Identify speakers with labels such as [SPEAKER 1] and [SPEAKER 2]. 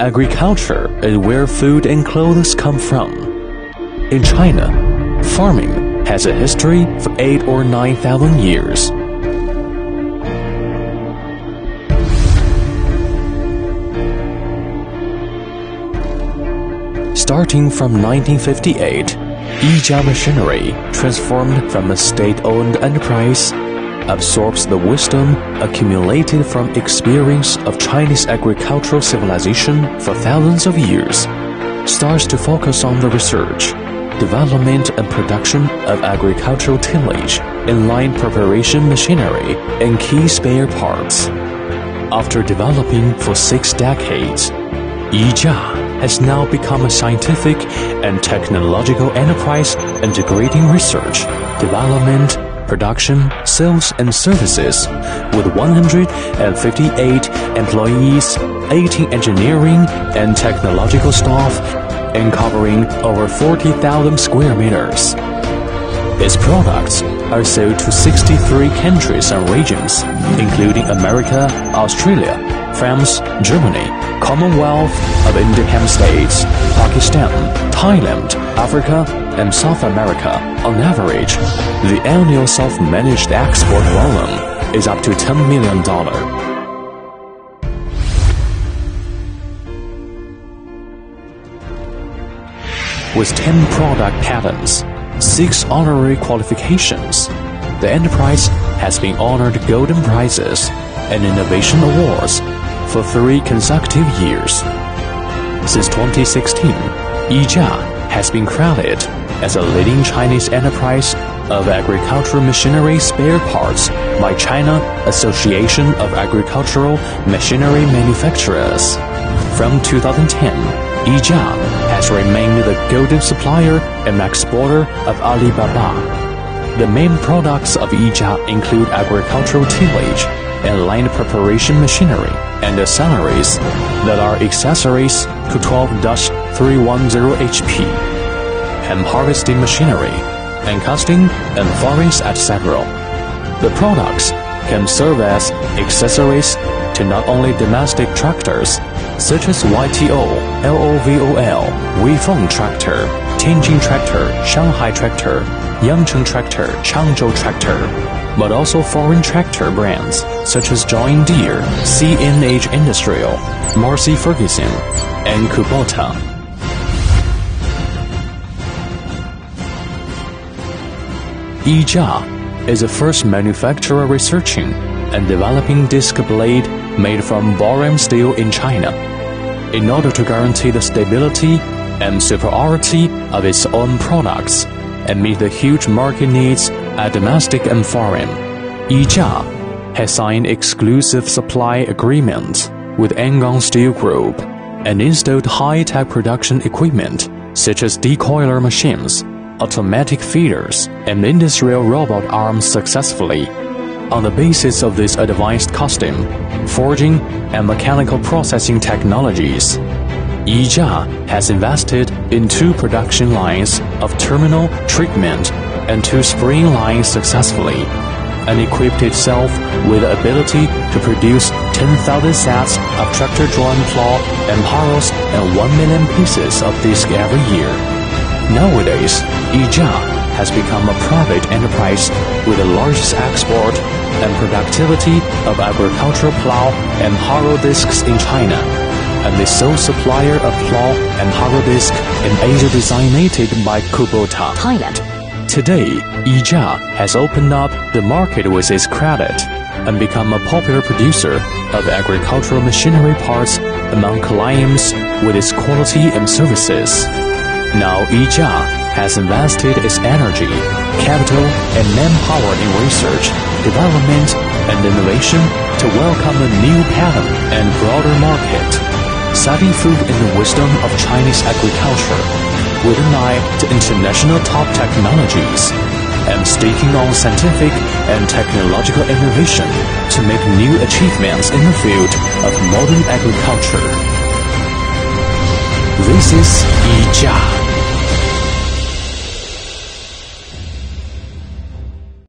[SPEAKER 1] agriculture is where food and clothes come from. In China, farming has a history for 8 or 9,000 years. Starting from 1958, Yijia Machinery, transformed from a state-owned enterprise, absorbs the wisdom accumulated from experience of Chinese agricultural civilization for thousands of years, starts to focus on the research, development and production of agricultural tillage, in-line preparation machinery, and key spare parts. After developing for six decades, Yijia has now become a scientific and technological enterprise integrating research, development, production, sales, and services with 158 employees, 18 engineering and technological staff, and covering over 40,000 square meters. Its products are sold to 63 countries and regions, including America, Australia, France, Germany, Commonwealth of Independent States, Pakistan, Thailand, Africa, and South America. On average, the annual self-managed export volume is up to $10 million. With 10 product patents, 6 honorary qualifications, the enterprise has been honored golden prizes and innovation awards for three consecutive years. Since 2016, Yijia has been credited as a leading Chinese enterprise of agricultural machinery spare parts by China Association of Agricultural Machinery Manufacturers. From 2010, Yijia has remained the golden supplier and exporter of Alibaba. The main products of Yijia include agricultural tillage and land preparation machinery and accessories that are accessories to 12-310 HP, hemp harvesting machinery, and casting and forging etc. The products can serve as accessories to not only domestic tractors such as YTO, LOVOL, Weifang tractor, Tianjin tractor, Shanghai tractor, Yancheng tractor, Changzhou tractor, but also foreign tractor brands such as John Deere, CNH Industrial, Massey Ferguson, and Kubota. Yijia is the first manufacturer researching and developing disc blade made from boron steel in China. In order to guarantee the stability and superiority of its own products and meet the huge market needs at domestic and foreign, Yijia has signed exclusive supply agreements with Angang Steel Group and installed high-tech production equipment such as decoiler machines, automatic feeders, and industrial robot arms successfully. On the basis of this advanced custom, forging, and mechanical processing technologies, Yijia has invested in two production lines of thermal treatment and two spring lines successfully, and equipped itself with the ability to produce 10,000 sets of tractor drawn plow and harrows and 1 million pieces of disc every year. Nowadays, Yijia has become a private enterprise with the largest export and productivity of agricultural plow and harrow discs in China, and the sole supplier of plow and harrow disc in Asia designated by Kubota,
[SPEAKER 2] Thailand.
[SPEAKER 1] Today, Yijia has opened up the market with its credit and become a popular producer of agricultural machinery parts among clients with its quality and services. Now Yijia has invested its energy, capital, and manpower in research, development, and innovation to welcome a new pattern and broader market, setting food in the wisdom of Chinese agriculture with an eye to international top technologies and staking on scientific and technological innovation to make new achievements in the field of modern agriculture. This is Yijia.